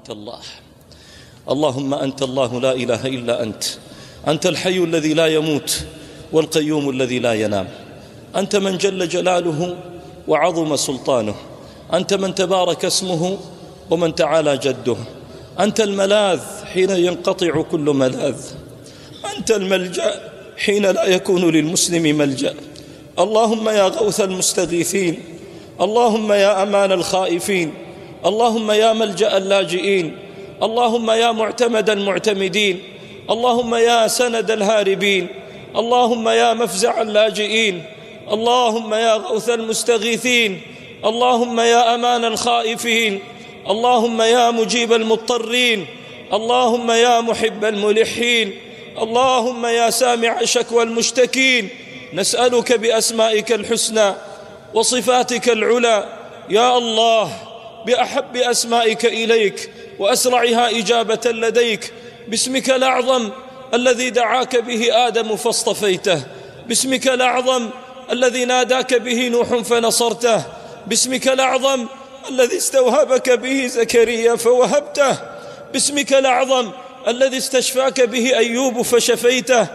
أنت الله. اللهم أنت الله لا إله إلا أنت. أنت الحي الذي لا يموت والقيوم الذي لا ينام. أنت من جل جلاله وعظم سلطانه. أنت من تبارك اسمه ومن تعالى جده. أنت الملاذ حين ينقطع كل ملاذ. أنت الملجأ حين لا يكون للمسلم ملجأ. اللهم يا غوث المستغيثين. اللهم يا أمان الخائفين. اللهم يا ملجأ اللاجئين اللهم يا معتمد المعتمدين اللهم يا سند الهاربين اللهم يا مفزع اللاجئين اللهم يا غوث المستغيثين اللهم يا أمان الخائفين اللهم يا مجيب المضطرين اللهم يا محب الملحين اللهم يا سامع شكوى المشتكين. نسألك بأسمائك الحسنى وصفاتك العلى. يا الله بأحب أسمائك إليك وأسرعها إجابة لديك. باسمك الأعظم الذي دعاك به آدم فاصطفيته. باسمك الأعظم الذي ناداك به نوح فنصرته. باسمك الأعظم الذي استوهبك به زكريا فوهبته. باسمك الأعظم الذي استشفاك به أيوب فشفيته.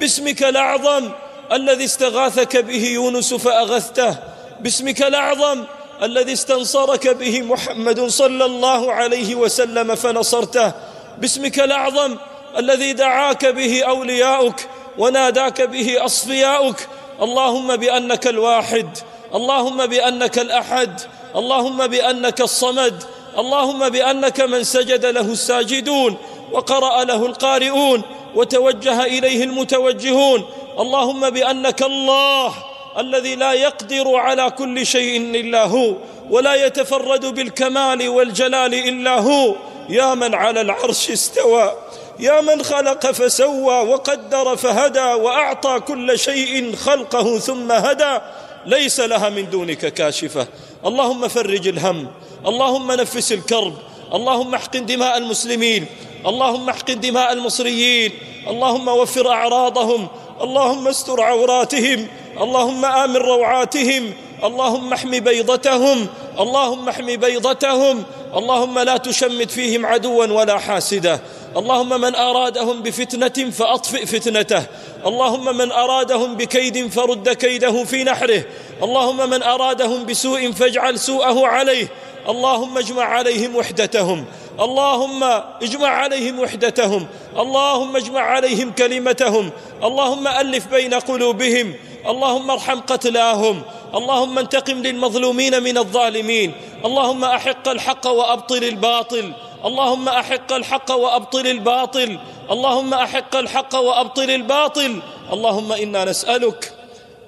باسمك الأعظم الذي استغاثك به يونس فأغثته. باسمك الأعظم الذي استنصرك به محمد صلى الله عليه وسلم فنصرته. باسمك الأعظم الذي دعاك به أولياؤك وناداك به أصفياؤك. اللهم بأنك الواحد اللهم بأنك الأحد اللهم بأنك الصمد اللهم بأنك من سجد له الساجدون وقرأ له القارئون وتوجه إليه المتوجهون. اللهم بأنك الله الذي لا يقدر على كل شيء إلا هو ولا يتفرد بالكمال والجلال إلا هو. يا من على العرش استوى يا من خلق فسوى وقدر فهدى وأعطى كل شيء خلقه ثم هدى. ليس لها من دونك كاشفة. اللهم فرج الهم اللهم نفس الكرب اللهم احقن دماء المسلمين اللهم احقن دماء المصريين اللهم وفر أعراضهم اللهم استر عوراتهم اللهم آمن روعاتهم اللهم احم بيضتهم اللهم احم بيضتهم اللهم لا تشمت فيهم عدوا ولا حاسدا اللهم من أرادهم بفتنة فأطفئ فتنته. اللهم من أرادهم بكيد فرد كيده في نحره. اللهم من أرادهم بسوء فاجعل سوءه عليه. اللهم اجمع عليهم وحدتهم. اللهم اجمع عليهم وحدتهم اللهم اجمع عليهم كلمتهم اللهم ألف بين قلوبهم اللهم ارحم قتلاهم اللهم انتقم للمظلومين من الظالمين اللهم أحق الحق وأبطل الباطل اللهم أحق الحق وأبطل الباطل اللهم أحق الحق وأبطل الباطل اللهم إنا نسألك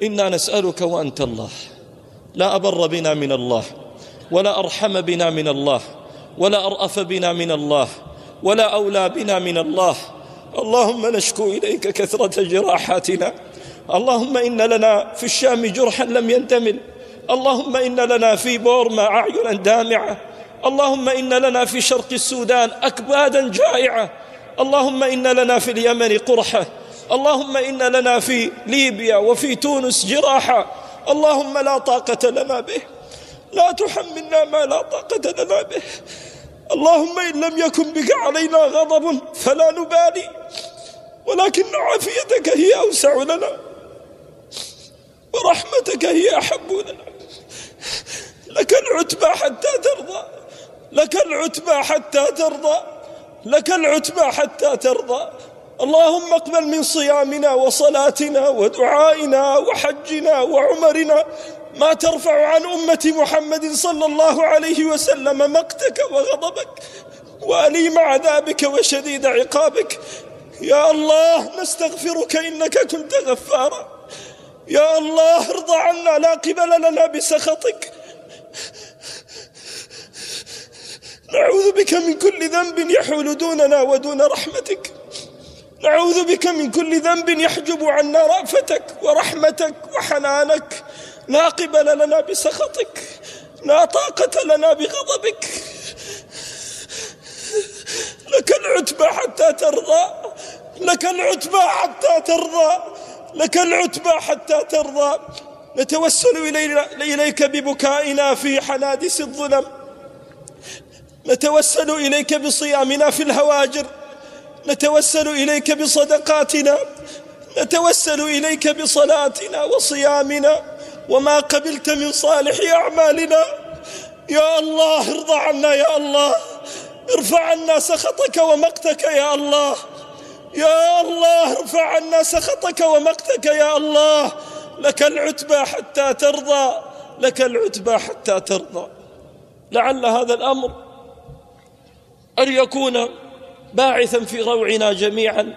إنا نسألك وأنت الله لا أبر بنا من الله ولا أرحم بنا من الله ولا أرأف بنا من الله ولا أولى بنا من الله. اللهم نشكو إليك كثرة جراحاتنا. اللهم إن لنا في الشام جرحا لم ينتمل اللهم إن لنا في بورما أعينا دامعة. اللهم إن لنا في شرق السودان أكبادا جائعة. اللهم إن لنا في اليمن قرحة. اللهم إن لنا في ليبيا وفي تونس جراحة. اللهم لا طاقة لنا به. لا تحملنا ما لا طاقة لنا به. اللهم إن لم يكن بك علينا غضب فلا نبالي. ولكن عافيتك هي أوسع لنا. ورحمتك هي أحب لنا. لك العتبى حتى ترضى. لك العتبى حتى ترضى. لك العتبى حتى ترضى. اللهم اقبل من صيامنا وصلاتنا ودعائنا وحجنا وعمرنا. ما ترفع عن أمة محمد صلى الله عليه وسلم مقتك وغضبك وأليم عذابك وشديد عقابك. يا الله نستغفرك إنك كنت غفارا. يا الله ارضى عنا لا قبل لنا بسخطك. نعوذ بك من كل ذنب يحول دوننا ودون رحمتك. نعوذ بك من كل ذنب يحجب عنا رأفتك ورحمتك وحنانك. لا قبل لنا بسخطك لا طاقة لنا بغضبك. لك العتبى حتى ترضى لك العتبى حتى ترضى لك العتبى حتى ترضى. نتوسل إليك ببكائنا في حنادس الظلم. نتوسل إليك بصيامنا في الهواجر. نتوسل إليك بصدقاتنا. نتوسل إليك بصلاتنا وصيامنا. وما قبلت من صالح أعمالنا. يا الله ارضى عنا يا الله. ارفع عنا سخطك ومقتك يا الله. يا الله ارفع عنا سخطك ومقتك يا الله. لك العتبى حتى ترضى. لك العتبى حتى ترضى. لعل هذا الأمر أن يكون باعثا في روعنا جميعا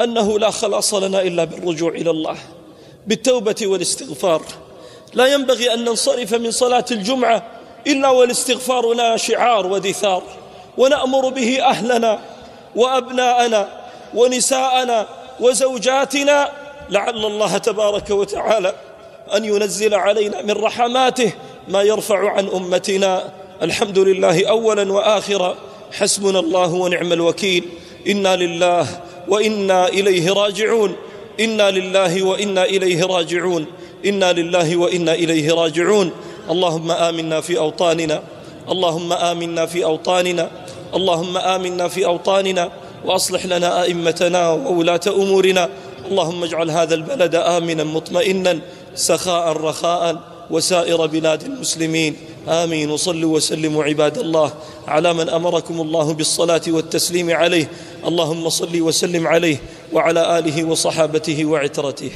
أنه لا خلاص لنا إلا بالرجوع إلى الله بالتوبة والاستغفار. لا ينبغي أن ننصرف من صلاة الجمعة إلا والاستغفار لنا شعار ودثار ونأمر به أهلنا وأبناءنا ونساءنا وزوجاتنا لعل الله تبارك وتعالى أن ينزل علينا من رحماته ما يرفع عن أمتنا. الحمد لله أولا وآخرا. حسبنا الله ونعم الوكيل. إنا لله وإنا إليه راجعون. إنا لله وإنا إليه راجعون. إنا لله وإنا إليه راجعون. اللهم آمنا في أوطاننا. اللهم آمنا في أوطاننا. اللهم آمنا في أوطاننا. وأصلح لنا أئمتنا وولاة أمورنا. اللهم اجعل هذا البلد آمنا مطمئنا سخاء رخاء وسائر بلاد المسلمين. آمين. وصلوا وسلموا عباد الله. على من أمركم الله بالصلاة والتسليم عليه. اللهم صل وسلم عليه. وعلى آله وصحابته وعترته.